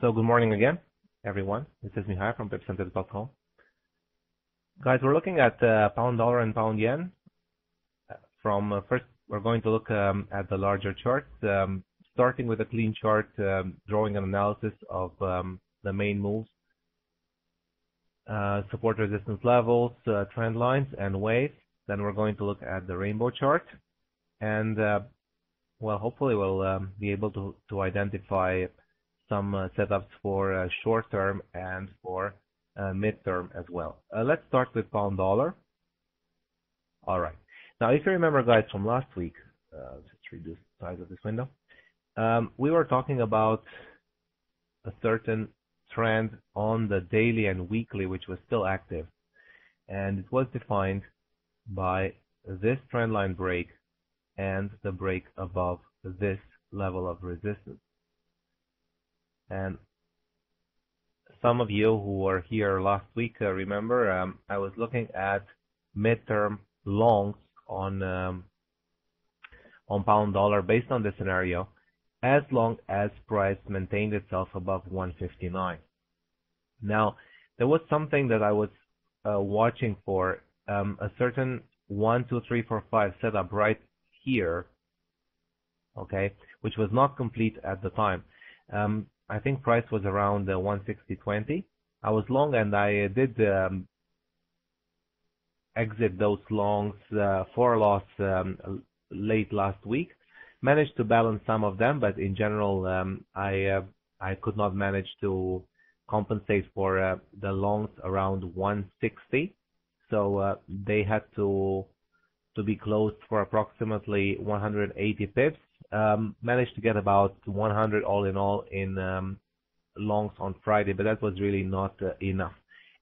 So good morning again, everyone. This is Mihai from pipcenter.com. Guys, we're looking at uh, pound dollar and pound yen. From uh, first, we're going to look um, at the larger charts, um, starting with a clean chart, um, drawing an analysis of um, the main moves, uh, support resistance levels, uh, trend lines, and waves. Then we're going to look at the rainbow chart, and uh, well, hopefully we'll um, be able to to identify some uh, setups for uh, short term and for uh, midterm as well. let's start with pound dollar. All right. Now, if you remember, guys, from last week, just reduce the size of this window. Um, we were talking about a certain trend on the daily and weekly, which was still active, and it was defined by this trend line break and the break above this level of resistance. And some of you who were here last week uh, remember um, I was looking at midterm longs on um, on pound dollar based on the scenario as long as price maintained itself above 159. Now, there was something that I was uh, watching for um, a certain one, two, three, four, five setup right here, okay, which was not complete at the time. Um, I think price was around uh, 160.20. I was long and I did um, exit those longs uh, for loss um, late last week. Managed to balance some of them, but in general, um, I uh, I could not manage to compensate for uh, the longs around 160. So uh, they had to to be closed for approximately 180 pips um, managed to get about 100 all in all in um, longs on Friday, but that was really not uh, enough.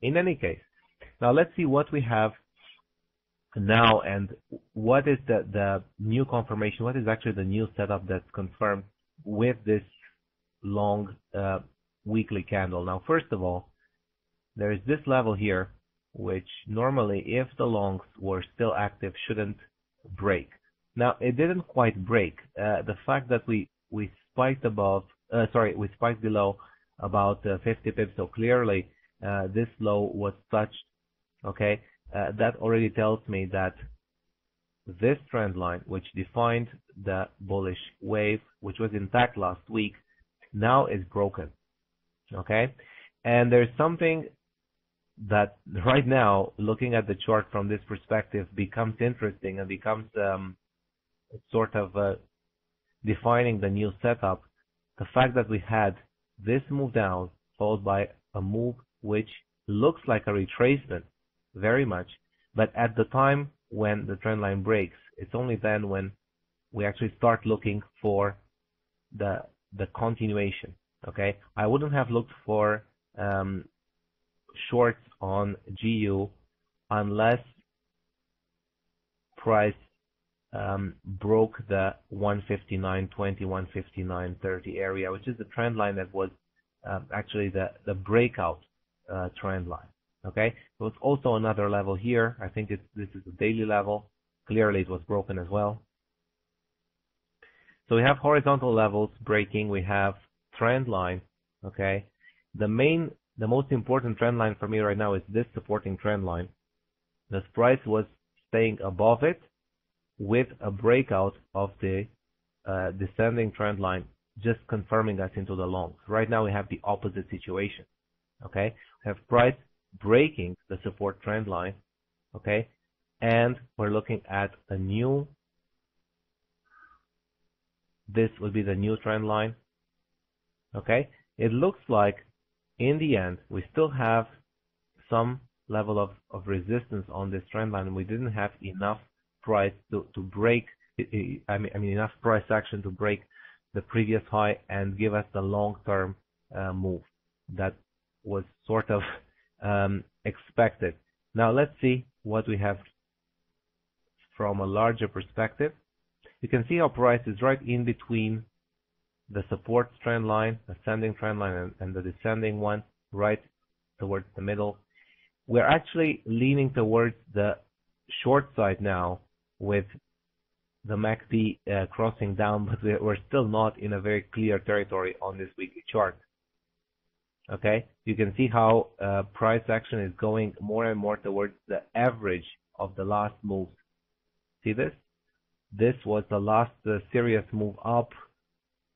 In any case, now let's see what we have now and what is the, the new confirmation, what is actually the new setup that's confirmed with this long uh, weekly candle. Now, first of all, there is this level here, which normally, if the longs were still active, shouldn't break. Now, it didn't quite break. Uh, the fact that we we spiked above, uh, sorry, we spiked below about uh, 50 pips, so clearly this low was touched. Okay, that already tells me that this trend line, which defined the bullish wave, which was intact last week, now is broken. Okay, and there's something that right now, looking at the chart from this perspective, becomes interesting and becomes um, sort of uh, defining the new setup, the fact that we had this move down followed by a move which looks like a retracement very much, but at the time when the trend line breaks, it's only then when we actually start looking for the the continuation. Okay, I wouldn't have looked for um, shorts on GU unless price broke the 159.20, 159.30 area, which is the trend line that was um, actually the, breakout uh, trend line. Okay, it's also another level here. I think this is the daily level. Clearly, it was broken as well. So we have horizontal levels breaking. We have trend line. Okay, the main, the most important trend line for me right now is this supporting trend line. The price was staying above it with a breakout of the uh, descending trend line, just confirming us into the longs. Right now we have the opposite situation. Okay, we have price breaking the support trend line. Okay, and we're looking at a new. This would be the new trend line. Okay, it looks like in the end we still have some level of, of resistance on this trend line. We didn't have enough price to, to break, I mean, I mean, enough price action to break the previous high and give us the long-term uh, move that was sort of um, expected. Now let's see what we have from a larger perspective. You can see our price is right in between the support trend line, ascending trend line, and, and the descending one, right towards the middle. We're actually leaning towards the short side now with the MACD uh, crossing down, but we're still not in a very clear territory on this weekly chart. Okay? You can see how uh, price action is going more and more towards the average of the last move. See this? This was the last uh, serious move up,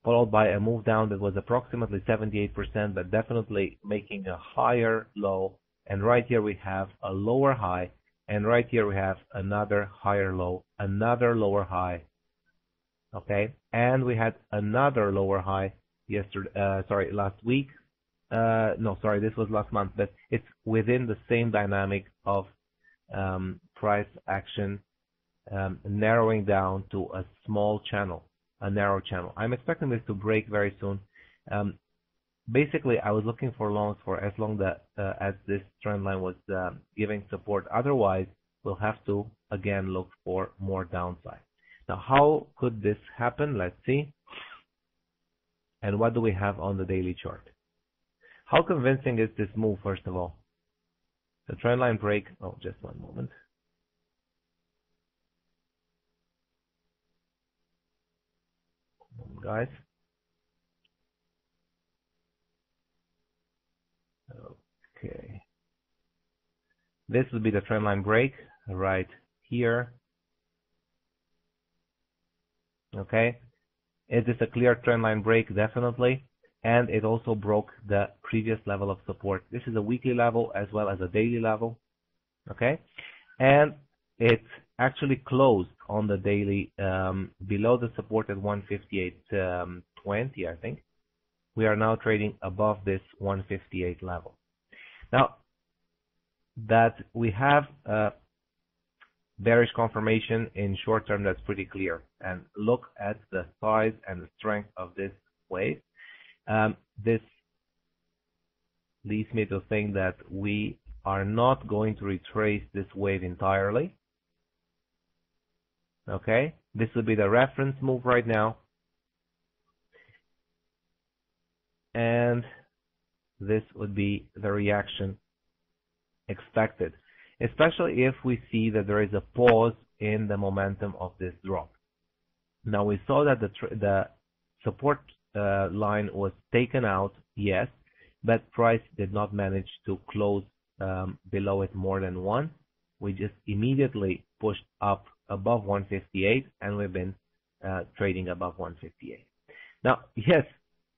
followed by a move down that was approximately 78%, but definitely making a higher low. And right here we have a lower high, and right here we have another higher low, another lower high. Okay? And we had another lower high yesterday, uh, sorry, last week, uh, no, sorry, this was last month, but it's within the same dynamic of um, price action um, narrowing down to a small channel, a narrow channel. I'm expecting this to break very soon. Um, basically, I was looking for longs for as long that uh, as this trend line was uh, giving support. Otherwise, we'll have to again look for more downside. Now, how could this happen? Let's see. And what do we have on the daily chart? How convincing is this move, first of all? The trend line break. Oh, just one moment. Guys. Okay. This would be the trend line break right here. Okay. Is this a clear trend line break? Definitely and it also broke the previous level of support. This is a weekly level as well as a daily level. Okay, and it actually closed on the daily um, below the support at 158.20, um, I think. We are now trading above this 158 level. Now that we have a bearish confirmation in short term, that's pretty clear. And look at the size and the strength of this wave um, this leads me to think that we are not going to retrace this wave entirely. Okay, this would be the reference move right now. And this would be the reaction expected, especially if we see that there is a pause in the momentum of this drop. Now we saw that the, support uh, line was taken out, yes, but price did not manage to close um, below it more than one. We just immediately pushed up above 158, and we've been uh, trading above 158. Now, yes,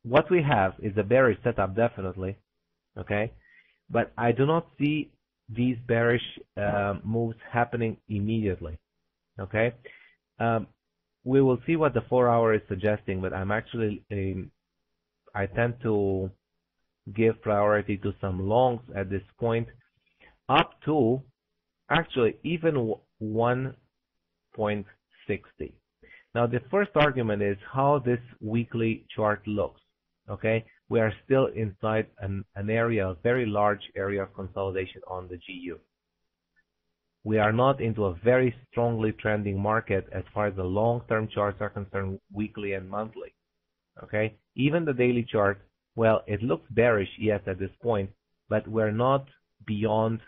what we have is a bearish setup, definitely, okay, but I do not see these bearish uh, moves happening immediately, okay. Um, we will see what the four hour is suggesting, but I'm actually um, I tend to give priority to some longs at this point, up to actually even 1.60. Now the first argument is how this weekly chart looks. Okay, we are still inside an, an area, a very large area of consolidation on the GU we are not into a very strongly trending market as far as the long-term charts are concerned, weekly and monthly. Okay? Even the daily chart, well, it looks bearish, yes, at this point, but we're not beyond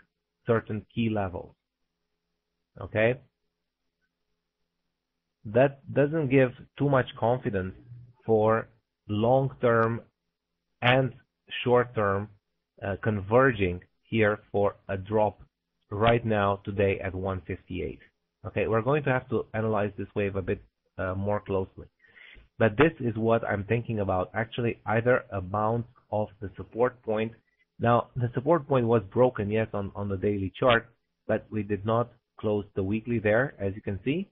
certain key levels. Okay? That doesn't give too much confidence for long-term and short-term uh, converging here for a drop right now today at 158. Okay, we're going to have to analyze this wave a bit uh, more closely. But this is what I'm thinking about, actually either a bounce off the support point. Now, the support point was broken, yes, on, on the daily chart, but we did not close the weekly there, as you can see.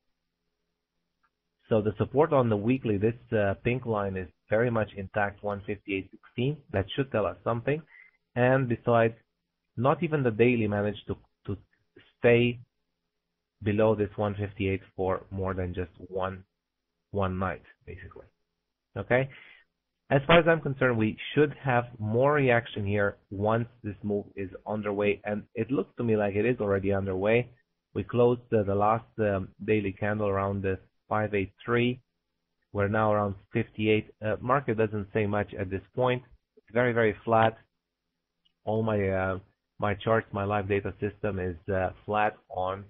So the support on the weekly, this uh, pink line is very much intact, 158.16. That should tell us something. And besides, not even the daily managed to stay below this 158 for more than just one one night, basically. Okay? As far as I'm concerned, we should have more reaction here once this move is underway, and it looks to me like it is already underway. We closed the, last um, daily candle around the 583. We're now around 58. Uh, market doesn't say much at this point. It's very, very flat. All my uh, my charts, my live data system is uh, flat on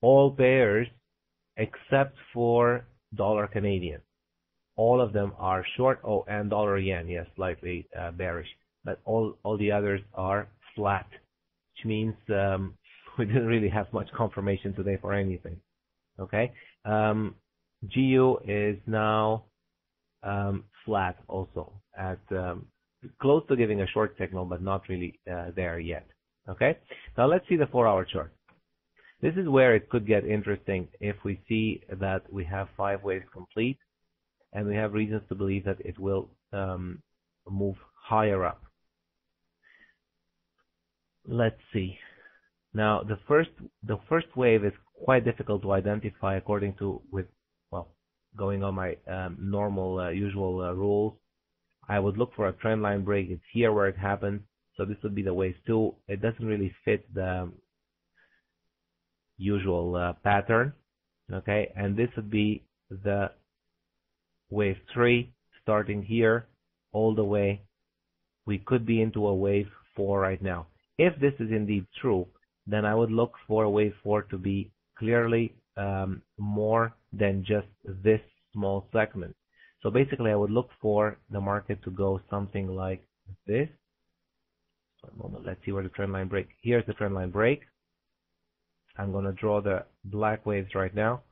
all pairs except for dollar Canadian. All of them are short. Oh, and dollar yen, yes, slightly uh, bearish. but all all the others are flat, which means um, we didn't really have much confirmation today for anything. Okay, um, GU is now um, flat also at um, close to giving a short signal, but not really uh, there yet. Okay, now let's see the four-hour chart. This is where it could get interesting if we see that we have five waves complete and we have reasons to believe that it will um, move higher up. Let's see. Now the first the first wave is quite difficult to identify according to with going on my um, normal uh, usual uh, rules. I would look for a trend line break. It's here where it happened. So this would be the wave two. It doesn't really fit the usual uh, pattern. Okay, and this would be the wave three starting here all the way. We could be into a wave four right now. If this is indeed true, then I would look for wave four to be clearly um, more than just this small segment. So basically, I would look for the market to go something like this. One moment, let's see where the trend line break. Here's the trend line break. I'm going to draw the black waves right now.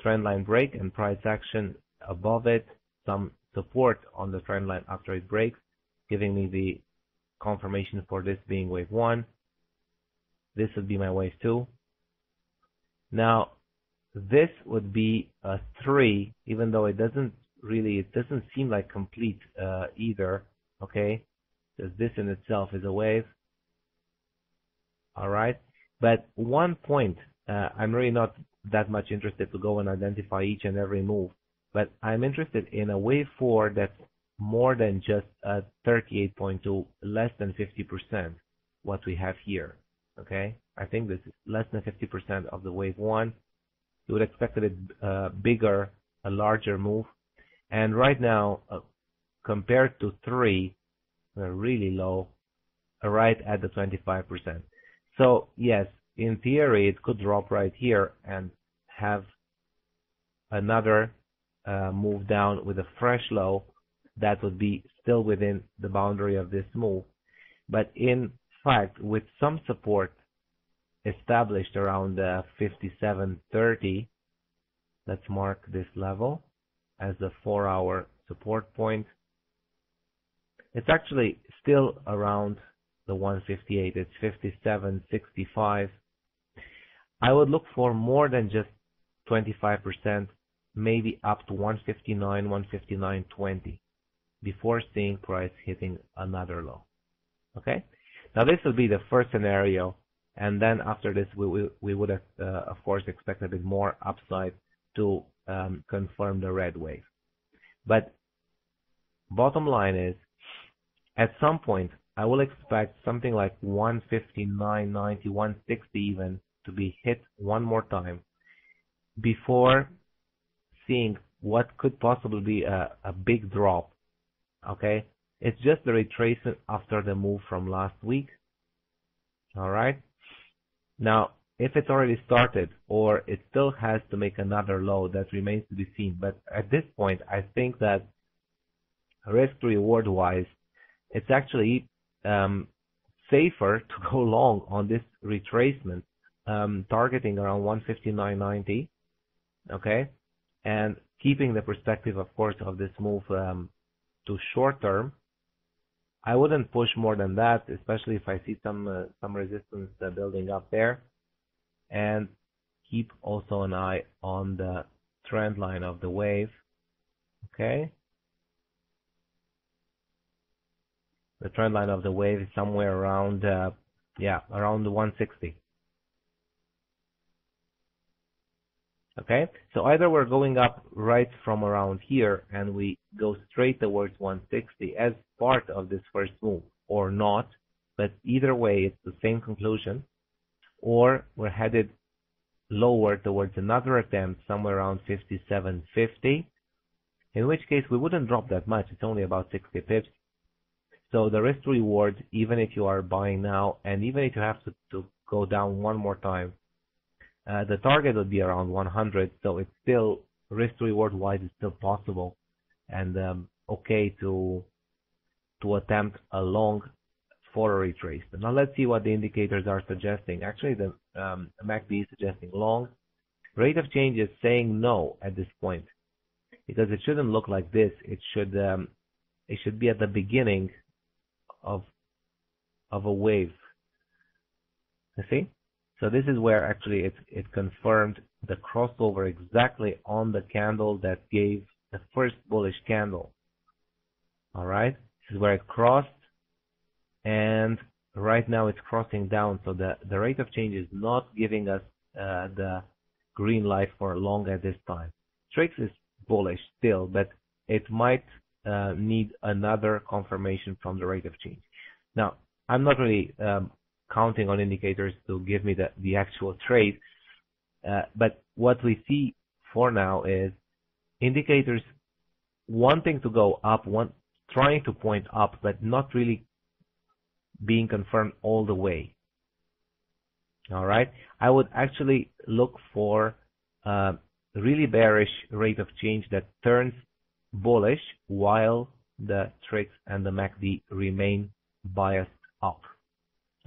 Trend line break and price action above it, some support on the trend line after it breaks, giving me the confirmation for this being wave 1. This would be my wave 2. Now, this would be a 3, even though it doesn't really, it doesn't seem like complete uh, either, okay? Because this in itself is a wave. Alright? But one point, uh, I'm really not that much interested to go and identify each and every move, but I'm interested in a wave 4 that's more than just a 38.2, less than 50% what we have here. Okay, I think this is less than 50% of the wave 1. You would expect a uh, bigger, a larger move. And right now, uh, compared to 3, we're really low, right at the 25%. So yes, in theory, it could drop right here and have another uh, move down with a fresh low that would be still within the boundary of this move. But in fact, with some support established around uh, 57.30, let's mark this level as the four hour support point. It's actually still around the 158. It's 57.65. I would look for more than just 25%, maybe up to 159, 159.20 before seeing price hitting another low. Okay? Now this will be the first scenario, then after this, we, would have, uh, of course, expect a bit more upside to um, confirm the red wave. But bottom line is, at some point, I will expect something like 159, 90, 160 even to be hit one more time before seeing what could possibly be a, a big drop. Okay, it's just the retracement after the move from last week. All right. Now, if it's already started or it still has to make another low, that remains to be seen. But at this point, I think that risk reward wise, it's actually um, safer to go long on this retracement, um, targeting around 159.90, okay, and keeping the perspective, of course, of this move um, to short term. I wouldn't push more than that, especially if I see some uh, some resistance uh, building up there, and keep also an eye on the trend line of the wave. Okay. the trend line of the wave is somewhere around, uh, yeah, around 160. Okay, so either we're going up right from around here and we go straight towards 160 as part of this first move or not, but either way it's the same conclusion, or we're headed lower towards another attempt somewhere around 57.50, in which case we wouldn't drop that much, it's only about 60 pips, so the risk reward, even if you are buying now, and even if you have to, to go down one more time, uh, the target would be around 100. So it's still risk reward wise, it's still possible and um, okay to to attempt a long for a retracement. Now let's see what the indicators are suggesting. Actually, the um, MACD is suggesting long. Rate of change is saying no at this point because it shouldn't look like this. It should um, it should be at the beginning of of a wave. You see? So this is where actually it it confirmed the crossover exactly on the candle that gave the first bullish candle. All right, this is where it crossed, and right now it's crossing down. So the the rate of change is not giving us uh, the green light for long at this time. Strix is bullish still, but it might uh, need another confirmation from the rate of change. Now, I'm not really um, counting on indicators to give me the, the actual trade, uh, but what we see for now is indicators wanting to go up, trying to point up, but not really being confirmed all the way. All right. I would actually look for really bearish rate of change that turns bullish while the Strix and the MACD remain biased up.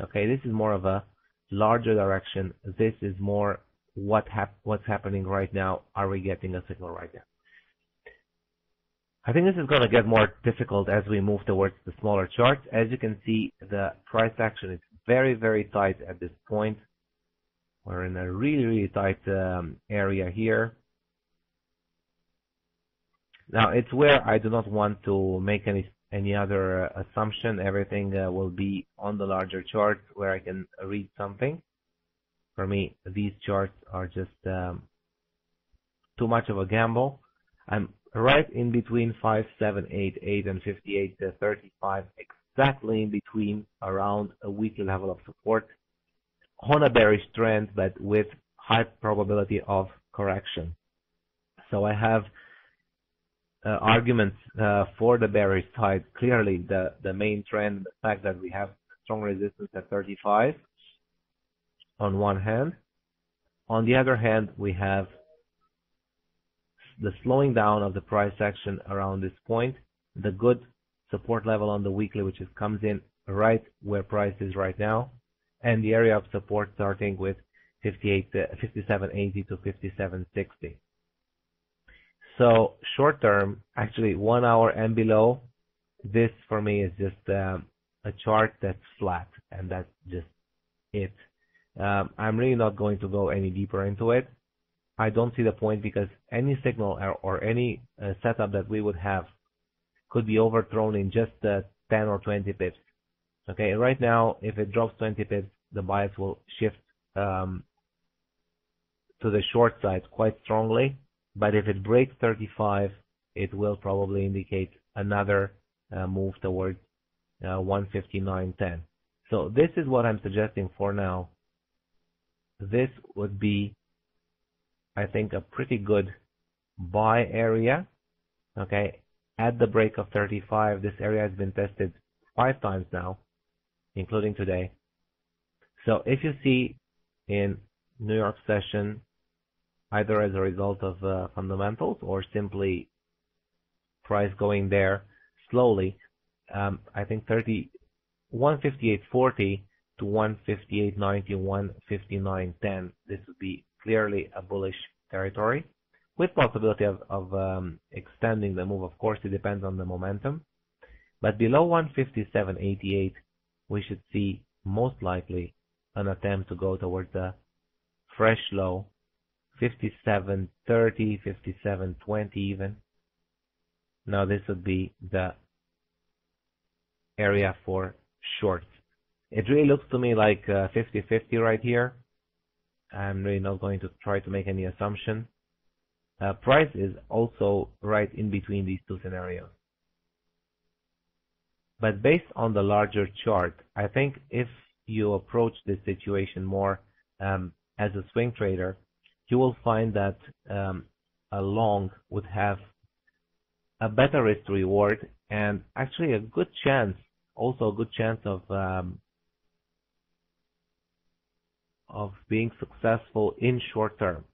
Okay, this is more of a larger direction. This is more what hap what's happening right now. Are we getting a signal right now? I think this is going to get more difficult as we move towards the smaller charts. As you can see, the price action is very, very tight at this point. We're in a really, really tight um, area here. Now, it's where I do not want to make any any other uh, assumption. Everything uh, will be on the larger chart where I can read something. For me, these charts are just um, too much of a gamble. I'm right in between 5788 and 5835, exactly in between around a weekly level of support on a bearish trend, but with high probability of correction. So I have uh, arguments uh, for the bearish side. Clearly, the, the main trend, the fact that we have strong resistance at 35 on one hand. On the other hand, we have the slowing down of the price action around this point, the good support level on the weekly, which comes in right where price is right now, and the area of support starting with 58, uh, 57.80 to 57.60. So short term, actually one hour and below, this for me is just um, a chart that's flat, and that's just it. Um, I'm really not going to go any deeper into it. I don't see the point because any signal or, or any uh, setup that we would have could be overthrown in just uh, 10 or 20 pips. Okay, right now, if it drops 20 pips, the bias will shift um, to the short side quite strongly. But if it breaks 35, it will probably indicate another uh, move towards uh, 159.10. So this is what I'm suggesting for now. This would be I think, a pretty good buy area. Okay, at the break of 35, this area has been tested five times now, including today. So if you see in New York session, either as a result of uh, fundamentals or simply price going there slowly, um, I think 30, 158.40 to 158.90, 159.10, this would be clearly a bullish territory with possibility of, um, extending the move. Of course, it depends on the momentum. But below 157.88, we should see most likely an attempt to go towards a fresh low, 57.30, 57.20 even. Now this would be the area for shorts. It really looks to me like 50-50 uh, right here. I'm really not going to try to make any assumption. Uh, price is also right in between these two scenarios. But based on the larger chart, I think if you approach this situation more um, as a swing trader, you will find that um, a long would have a better risk reward and actually a good chance, also a good chance of um, of being successful in short term.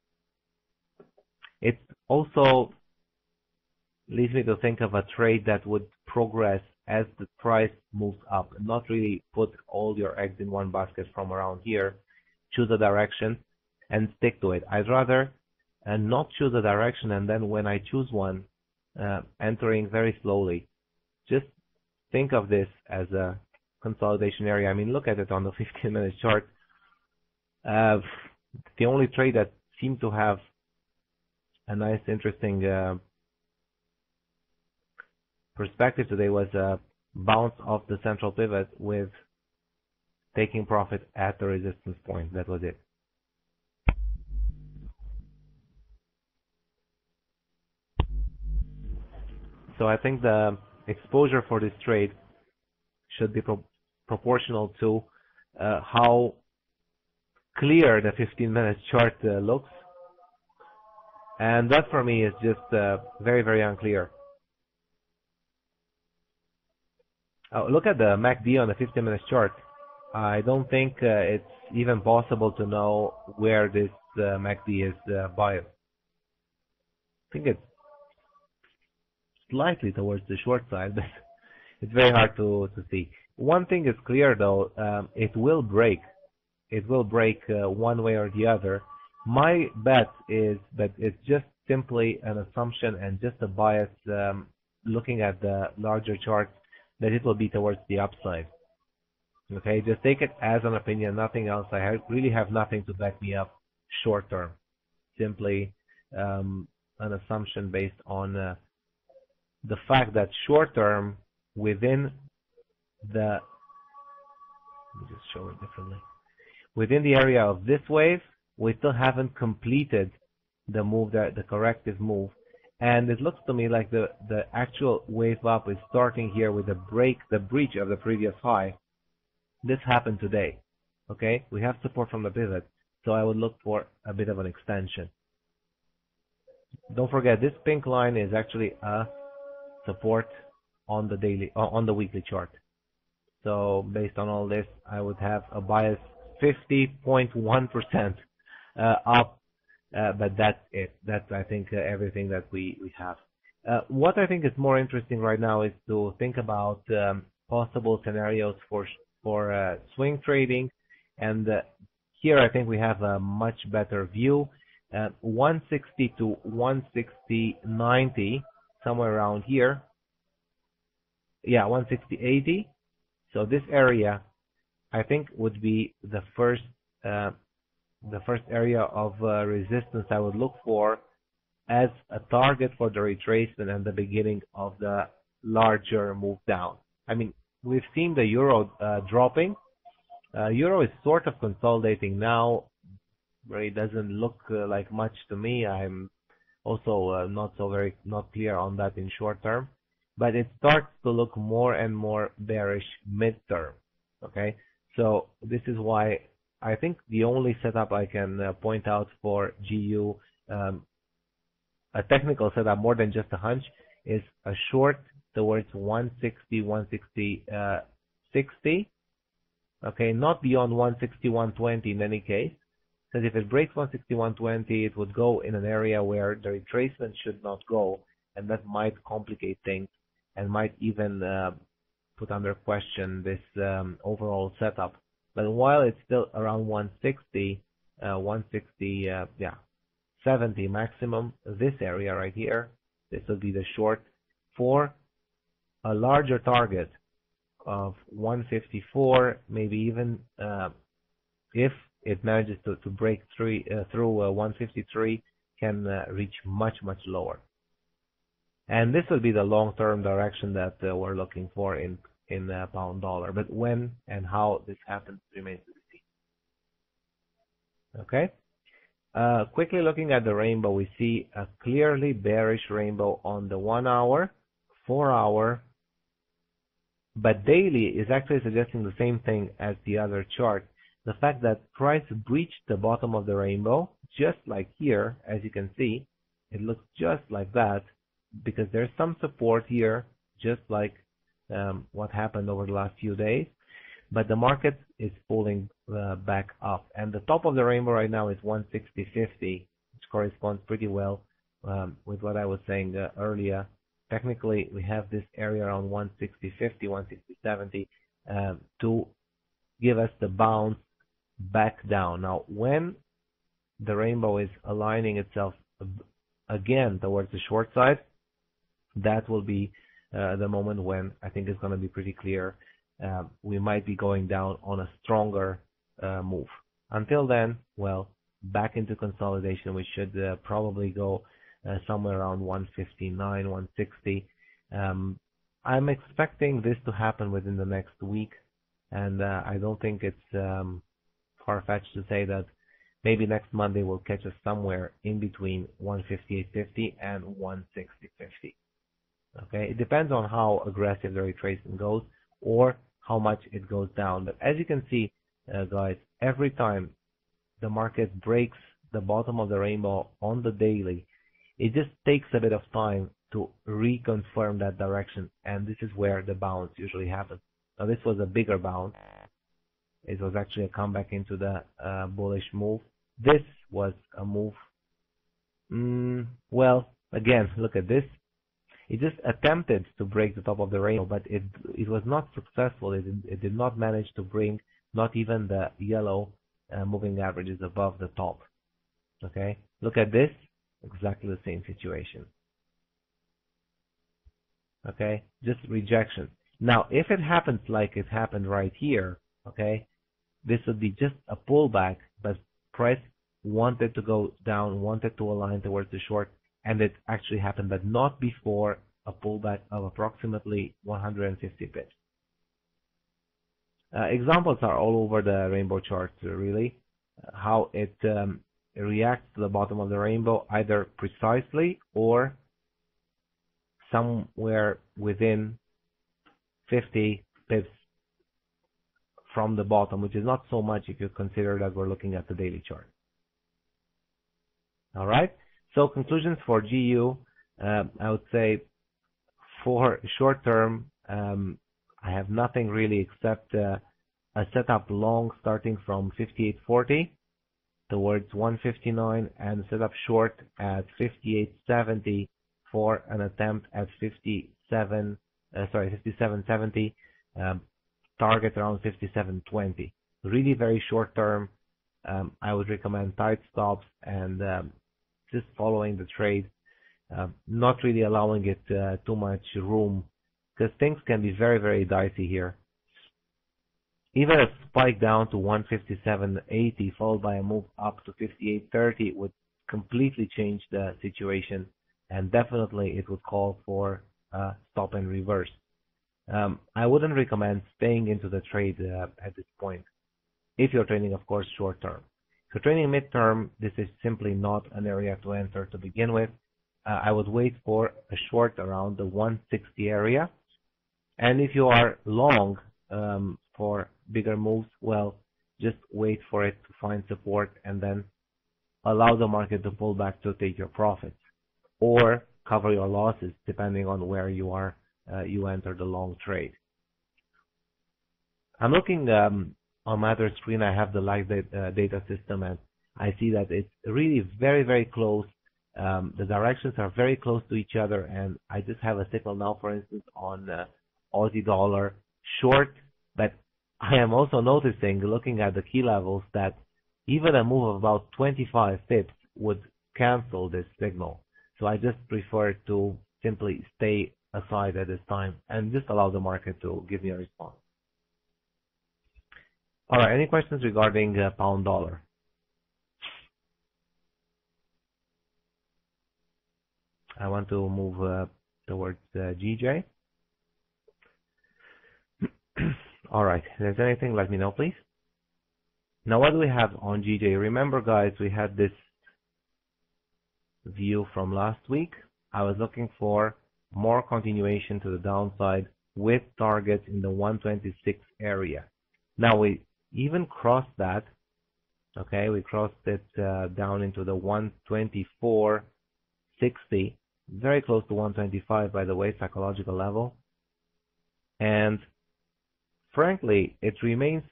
It also leads me to think of a trade that would progress as the price moves up, not really put all your eggs in one basket from around here. Choose a direction and stick to it. I'd rather uh, not choose a direction and then when I choose one, uh, entering very slowly. Just think of this as a consolidation area. I mean, look at it on the 15 minute chart. Uh, the only trade that seemed to have a nice, interesting uh, perspective today was a bounce off the central pivot with taking profit at the resistance point. That was it. So I think the exposure for this trade should be pro proportional to uh, how clear the 15 minute chart uh, looks. And that for me is just uh, very, very unclear. Oh, look at the MACD on the 15 minute chart. I don't think uh, it's even possible to know where this uh, MACD is uh, biased. I think it's slightly towards the short side, but it's very hard to, to see. One thing is clear though, um, it will break. It will break uh, one way or the other. My bet is that it's just simply an assumption and just a bias um, looking at the larger chart that it will be towards the upside. Okay, just take it as an opinion, nothing else. I have, really have nothing to back me up short term. Simply um, an assumption based on uh, the fact that short term within the let me just show it differently. Within the area of this wave, we still haven't completed the move, the, the corrective move. And it looks to me like the, the actual wave up is starting here with the break, the breach of the previous high. This happened today. Okay, we have support from the pivot, so I would look for a bit of an extension. Don't forget, this pink line is actually a support on the daily uh, on the weekly chart. So based on all this, I would have a bias 50.1% uh, up, uh, but that's it. That's I think uh, everything that we we have. Uh, what I think is more interesting right now is to think about um, possible scenarios for for uh, swing trading, and here I think we have a much better view. 160 to 160.90 somewhere around here. Yeah, 160.80. So this area, I think, would be the first uh, the first area of uh, resistance I would look for as a target for the retracement and the beginning of the larger move down. I mean, we've seen the euro uh, dropping. Uh, euro is sort of consolidating now. But it doesn't look uh, like much to me. I'm also uh, not so very not clear on that in short term, but it starts to look more and more bearish mid-term. Okay, so this is why I think the only setup I can uh, point out for GU, um, a technical setup more than just a hunch, is a short towards 160, 160, uh, 60. Okay, not beyond 160, 120 in any case that if it breaks 161.20, it would go in an area where the retracement should not go, and that might complicate things and might even uh, put under question this um, overall setup. But while it's still around 160, uh, 160, uh, yeah, 70 maximum, this area right here, this will be the short for a larger target of 154, maybe even uh, if it manages to, to break three, uh, through uh, 153, can uh, reach much, much lower. And this will be the long-term direction that we're looking for in in pound dollar. But when and how this happens remains to be seen. Okay. Uh, quickly looking at the rainbow, we see a clearly bearish rainbow on the one hour, four hour, but daily is actually suggesting the same thing as the other chart the fact that price breached the bottom of the rainbow, just like here, as you can see, it looks just like that because there's some support here, just like um, what happened over the last few days. But the market is pulling uh, back up, and the top of the rainbow right now is 160.50, which corresponds pretty well um, with what I was saying uh, earlier technically we have this area around 160.50, 160.70 uh, to give us the bounce back down. Now, when the rainbow is aligning itself again towards the short side, that will be uh, the moment when I think it's going to be pretty clear uh, we might be going down on a stronger uh, move. Until then, well, back into consolidation, we should uh, probably go uh, somewhere around 159, 160. Um, I'm expecting this to happen within the next week, and uh, I don't think it's um, far-fetched to say that maybe next Monday will catch us somewhere in between 158.50 and 160.50. Okay, it depends on how aggressive the retracement goes or how much it goes down. But as you can see, uh, guys, every time the market breaks the bottom of the rainbow on the daily, it just takes a bit of time to reconfirm that direction, and this is where the bounce usually happens. Now, this was a bigger bounce. It was actually a comeback into the uh, bullish move. This was a move. Mm, well, again, look at this. It just attempted to break the top of the rainbow, but it it was not successful. It, it did not manage to bring not even the yellow uh, moving averages above the top. Okay, look at this, exactly the same situation. Okay, just rejection. Now, if it happens like it happened right here, okay, this would be just a pullback, but price wanted to go down, wanted to align towards the short, and it actually happened, but not before a pullback of approximately 150 pips. Uh, examples are all over the rainbow chart, really. How it um, reacts to the bottom of the rainbow, either precisely or somewhere within 50 pips from the bottom, which is not so much if you consider that we're looking at the daily chart. All right. So conclusions for GU, uh, I would say for short term, um, I have nothing really except uh, a setup long starting from 58.40 towards 159 and setup short at 58.70 for an attempt at 57, uh, sorry, 57.70, um, target around 57.20. Really very short term. Um, I would recommend tight stops and um, just following the trade, uh, not really allowing it uh, too much room because things can be very, very dicey here. Even a spike down to 157.80 followed by a move up to 58.30 would completely change the situation and definitely it would call for a stop and reverse. Um, I wouldn't recommend staying into the trade uh, at this point if you're trading, of course, short term. If you're trading midterm, this is simply not an area to enter to begin with. Uh, I would wait for a short around the 160 area. And if you are long um, for bigger moves, well, just wait for it to find support and then allow the market to pull back to take your profits or cover your losses depending on where you are you enter the long trade. I'm looking um, on my other screen. I have the live data, uh, data system, and I see that it's really very very close. Um, the directions are very close to each other, and I just have a signal now, for instance, on uh, Aussie dollar short, but I am also noticing, looking at the key levels, that even a move of about 25 pips would cancel this signal. So I just prefer to simply stay aside at this time and just allow the market to give me a response. All right, any questions regarding uh, pound dollar? I want to move uh, towards uh, GJ. All right. If there's anything, let me know, please. Now, what do we have on GJ? Remember, guys, we had this view from last week. I was looking for more continuation to the downside with targets in the 126 area. Now, we even crossed that. Okay, we crossed it uh, down into the 124.60, very close to 125, by the way, psychological level. And frankly, it remains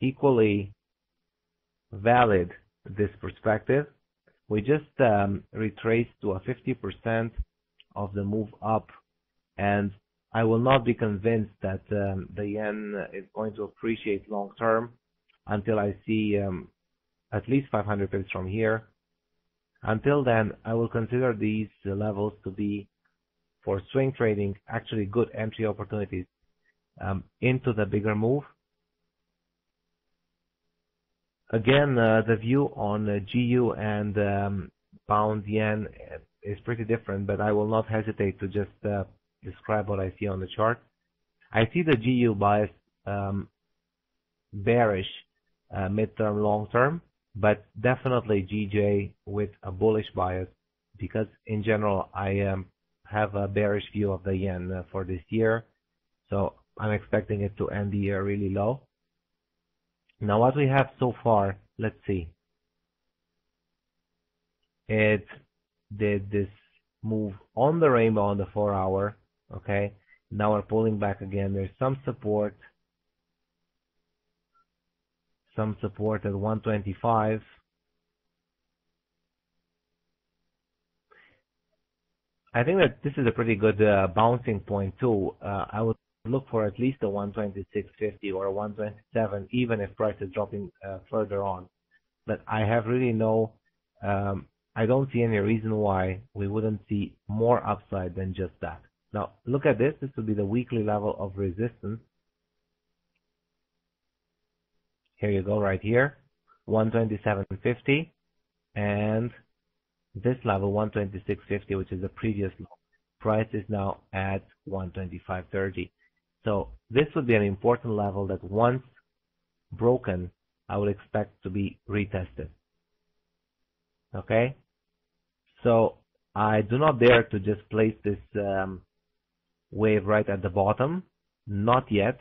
equally valid, this perspective. We just um, retraced to a 50% of the move up, and I will not be convinced that um, the yen is going to appreciate long term until I see um, at least 500 pips from here. Until then, I will consider these levels to be for swing trading actually good entry opportunities um, into the bigger move. Again, uh, the view on uh, GU and um, pound yen is pretty different, but I will not hesitate to just uh, describe what I see on the chart. I see the GU bias um, bearish uh, midterm, long term, but definitely GJ with a bullish bias because in general I um, have a bearish view of the yen for this year. So I'm expecting it to end the year really low. Now what we have so far, let's see. It did this move on the rainbow on the 4 hour, okay? Now we're pulling back again. There's some support. Some support at 125. I think that this is a pretty good uh, bouncing point too. Uh, I would look for at least a 126.50 or a 127, even if price is dropping uh, further on. But I have really no, um, I don't see any reason why we wouldn't see more upside than just that. Now look at this. This would be the weekly level of resistance. Here you go, right here, 127.50, and this level 126.50, which is the previous low. Price is now at 125.30. So this would be an important level that once broken, I would expect to be retested. Okay? So I do not dare to just place this um, wave right at the bottom. Not yet,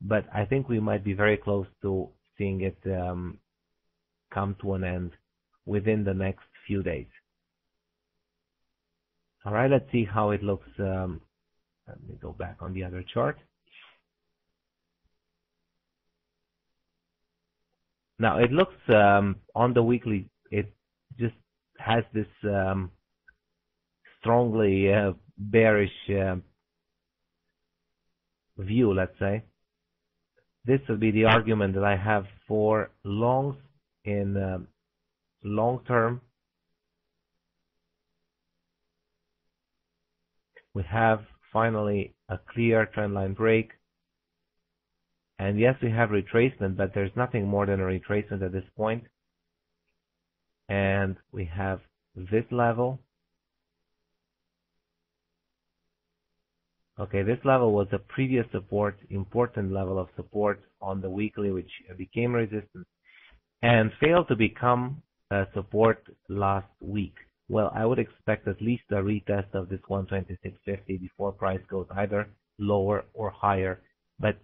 but I think we might be very close to seeing it um, come to an end within the next few days. All right, let's see how it looks. Um, let me go back on the other chart. Now it looks um, on the weekly, it just has this um, strongly uh, bearish uh, view, let's say. This would be the argument that I have for longs in uh, long term we have finally a clear trendline break. And yes, we have retracement, but there's nothing more than a retracement at this point. And we have this level. Okay, this level was a previous support, important level of support on the weekly, which became resistance and failed to become support last week. Well, I would expect at least a retest of this 126.50 before price goes either lower or higher. But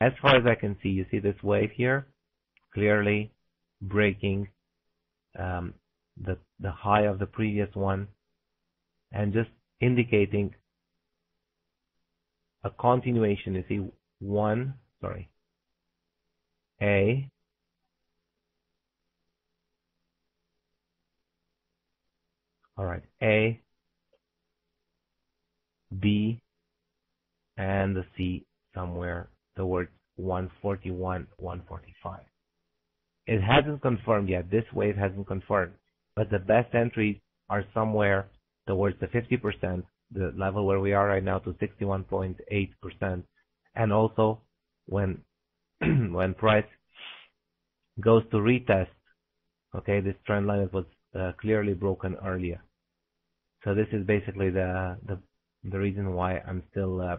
as far as I can see, you see this wave here clearly breaking um, the the high of the previous one and just indicating a continuation. You see one, sorry, A, All right, A, B, and the C somewhere towards 141, 145. It hasn't confirmed yet. This wave hasn't confirmed, but the best entries are somewhere towards the 50%, the level where we are right now to 61.8%, and also when when price goes to retest, okay, this trend line was uh, clearly broken earlier. So this is basically the the the reason why I'm still uh,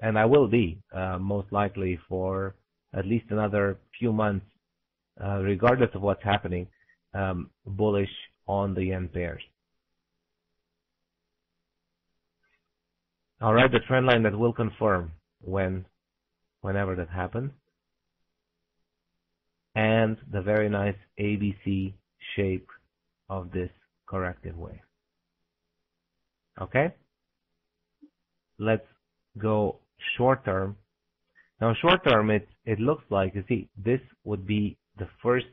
and I will be uh, most likely for at least another few months, uh, regardless of what's happening, um, bullish on the yen pairs. All right, the trend line that will confirm when, whenever that happens, and the very nice ABC shape of this corrective wave. Okay? Let's go short term. Now short term, it, it looks like, you see, this would be the first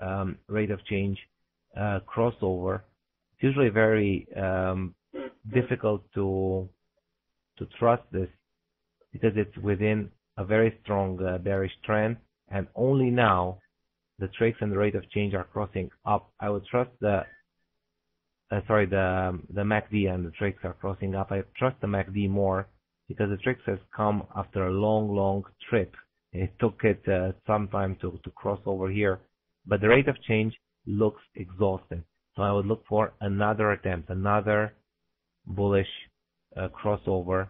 um, rate of change uh, crossover. It's usually very um, difficult to to trust this because it's within a very strong uh, bearish trend, and only now the trades and the rate of change are crossing up. I would trust the uh, sorry the the MACD and the trades are crossing up. I trust the MACD more because the TRIX has come after a long, long trip. It took it uh, some time to, to cross over here, but the rate of change looks exhausted. So I would look for another attempt, another bullish uh, crossover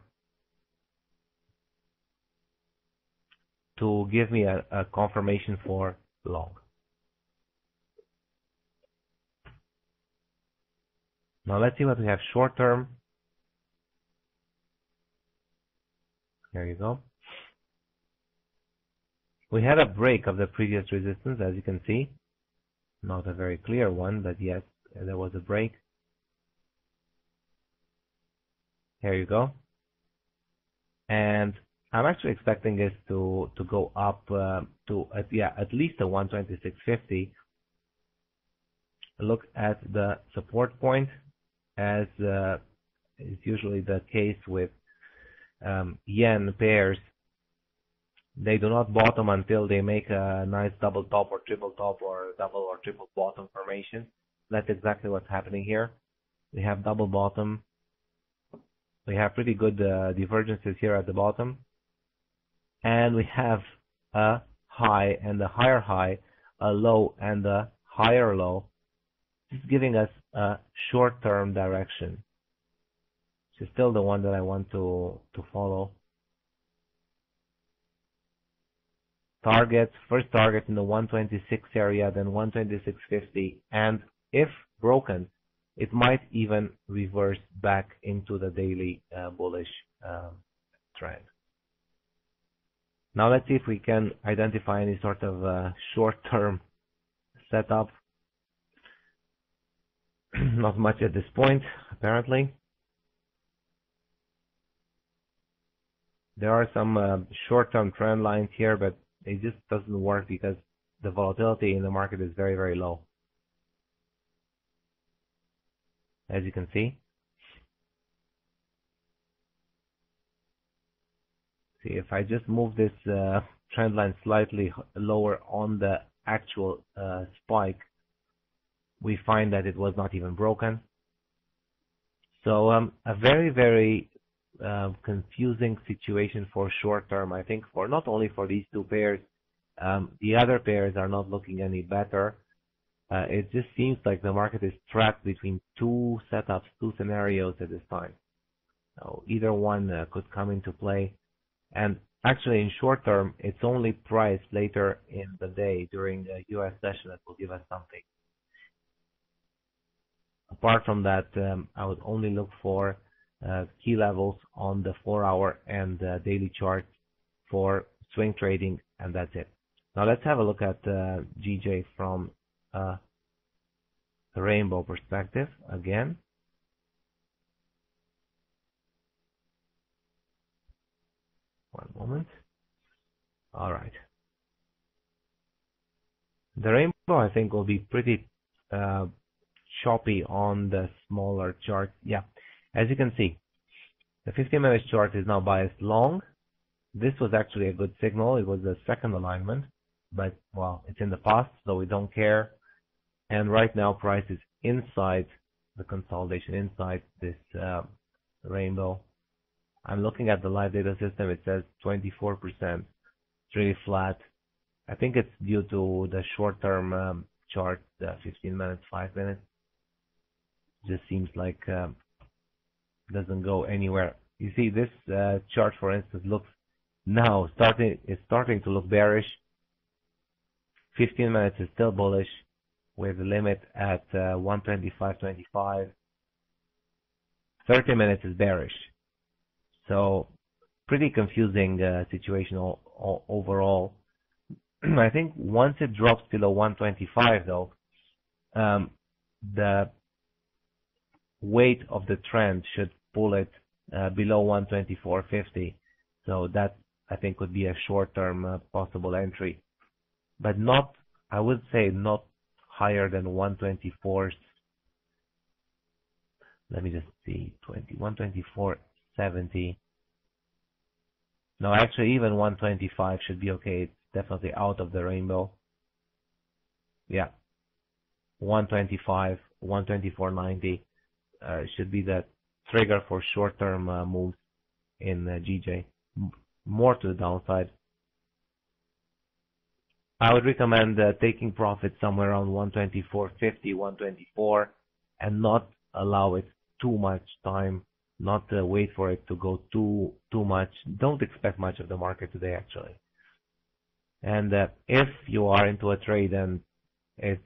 to give me a, a confirmation for long. Now let's see what we have short term. There you go. We had a break of the previous resistance, as you can see. Not a very clear one, but yes, there was a break. Here you go. And I'm actually expecting this to to go up uh, to uh, yeah at least a 126.50. Look at the support point, as uh, is usually the case with um, yen pairs. They do not bottom until they make a nice double top or triple top or double or triple bottom formation. That's exactly what's happening here. We have double bottom. We have pretty good uh, divergences here at the bottom and we have a high and a higher high, a low and a higher low. Is giving us a short-term direction. Is still the one that I want to, to follow. Target, first target in the 126 area, then 126.50, and if broken, it might even reverse back into the daily uh, bullish um, trend. Now let's see if we can identify any sort of uh, short-term setup. Not much at this point, apparently. There are some uh, short-term trend lines here, but it just doesn't work because the volatility in the market is very, very low. As you can see. See, if I just move this uh, trend line slightly lower on the actual uh, spike, we find that it was not even broken. So um, a very, very uh, confusing situation for short term, I think, for not only for these two pairs, um, the other pairs are not looking any better. Uh, it just seems like the market is trapped between two setups, two scenarios at this time. So either one uh, could come into play. And actually, in short term, it's only priced later in the day during the U.S. session that will give us something. Apart from that, um, I would only look for uh, key levels on the four-hour and uh, daily charts for swing trading, and that's it. Now let's have a look at uh, GJ from a rainbow perspective again. One moment. All right. The rainbow, I think, will be pretty uh, choppy on the smaller chart. Yeah, as you can see, the 15 minute chart is now biased long. This was actually a good signal. It was the second alignment, but well, it's in the past, so we don't care. And right now, price is inside the consolidation, inside this uh, rainbow. I'm looking at the live data system. It says 24%. It's really flat. I think it's due to the short-term um, chart, the 15 minutes, 5 minutes. Just seems like um, doesn't go anywhere. You see, this uh, chart, for instance, looks now starting is starting to look bearish. 15 minutes is still bullish, with the limit at uh, 125.25. 30 minutes is bearish. So pretty confusing uh, situation all, all, overall. I think once it drops below 125 though, um, the weight of the trend should pull it uh, below 124.50. So that I think would be a short-term uh, possible entry, but not, I would say not higher than 124 let me just see, 20, 124.70. No, actually, even 125 should be okay. It's definitely out of the rainbow. Yeah. 125, 124.90 uh, should be the trigger for short-term uh, moves in uh, GJ. More to the downside. I would recommend uh, taking profit somewhere around 124.50, 124, and not allow it too much time, not uh, wait for it to go too too much. Don't expect much of the market today, actually. And uh, if you are into a trade and it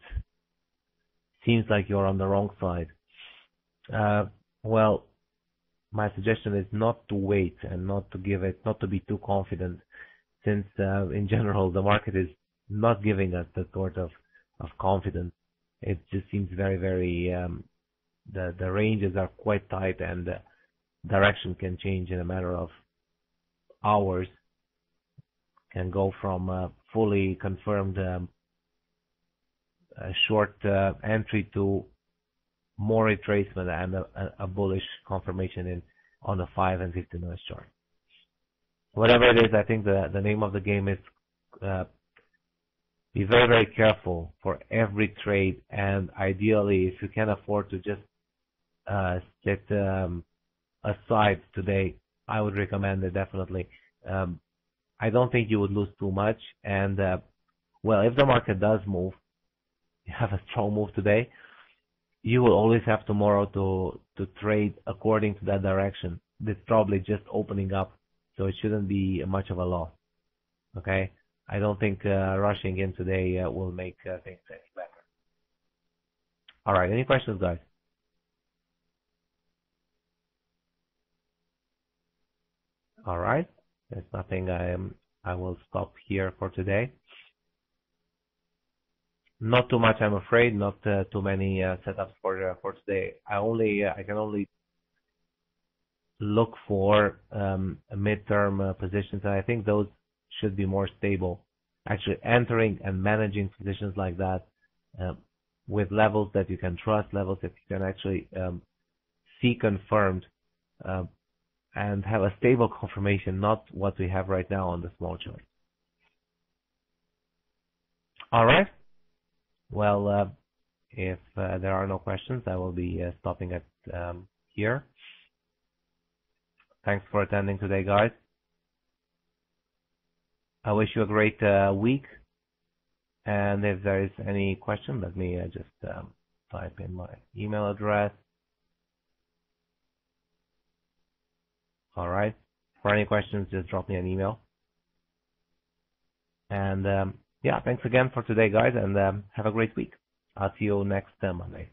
seems like you're on the wrong side, uh, well, my suggestion is not to wait and not to give it, not to be too confident, since uh, in general the market is not giving us that sort of of confidence. It just seems very, very um, the the ranges are quite tight and the direction can change in a matter of hours. Can go from a fully confirmed um, short uh, entry to more retracement and a, a bullish confirmation in on the 5 and 15 minute chart. Whatever it is, I think the the name of the game is uh, be very very careful for every trade, and ideally, if you can afford to just uh, set um, aside today, I would recommend it definitely. Um, I don't think you would lose too much, and uh, well, if the market does move, you have a strong move today you will always have tomorrow to to trade according to that direction. It's probably just opening up, so it shouldn't be much of a loss. Okay, I don't think uh, rushing in today uh, will make uh, things any better. All right, any questions, guys? All right, there's nothing. I am. I will stop here for today. Not too much, I'm afraid. Not uh, too many uh, setups for uh, for today. I only I can only look for um, midterm positions, and I think those should be more stable. Actually, entering and managing positions like that um, with levels that you can trust, levels that you can actually um, see confirmed, and have a stable confirmation, not what we have right now on the small chart. All right. Well, uh, if uh, there are no questions, I will be uh, stopping at um, here. Thanks for attending today, guys. I wish you a great week. And if there is any question, let me just um, type in my email address. All right. For any questions, just drop me an email. And um, yeah, thanks again for today, guys, and um, have a great week. I'll see you next uh, Monday.